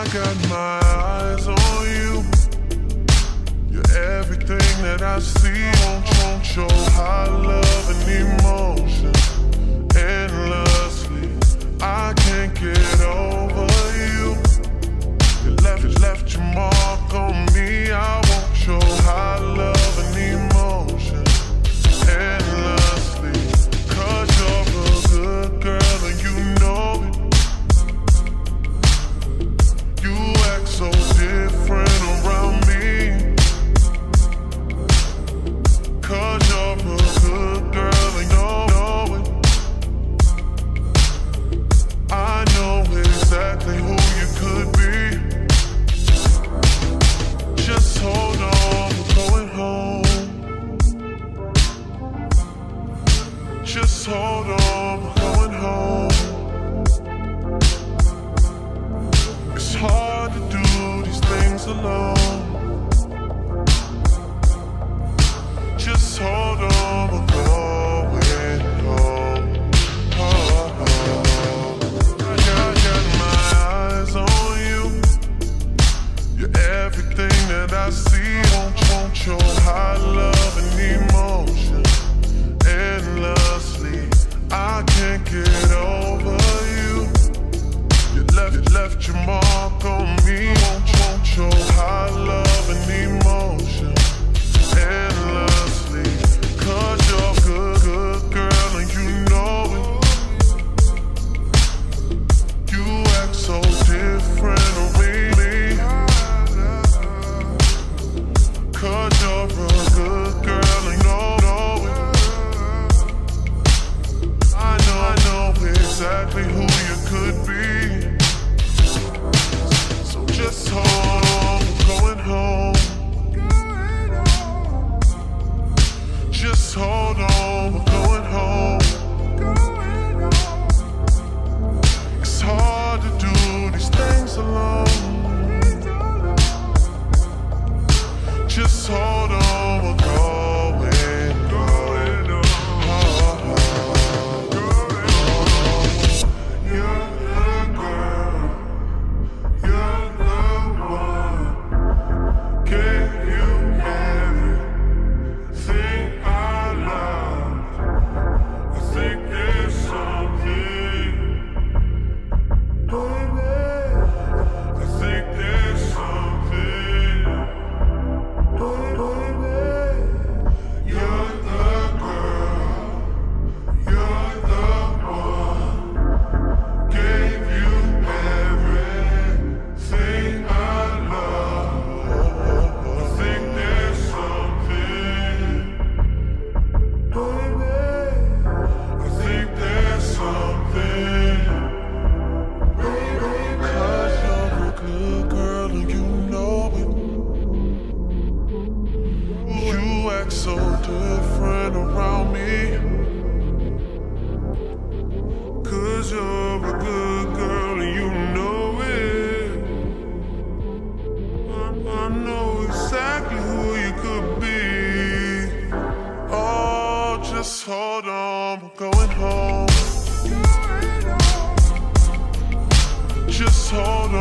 I got my eyes on you. You're everything that I see, won't, will just hold on, We're going home. It's hard to do these things alone. left your mark so different around me. Cause you're a good girl and you know it. I, I know exactly who you could be. Oh, just hold on, we're going home. Just hold on.